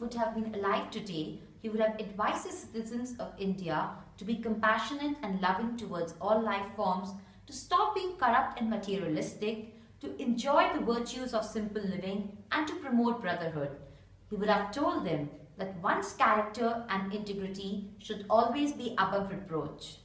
would have been alive today, he would have advised the citizens of India to be compassionate and loving towards all life forms, to stop being corrupt and materialistic, to enjoy the virtues of simple living, and to promote brotherhood. He would have told them that one's character and integrity should always be above reproach.